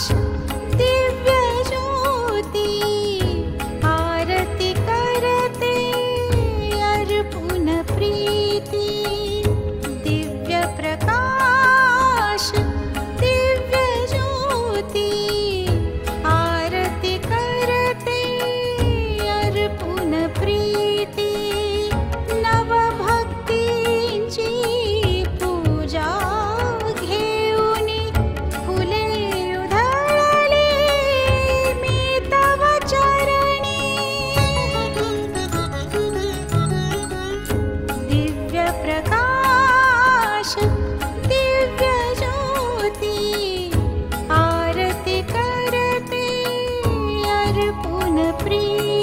Nation. sofrer.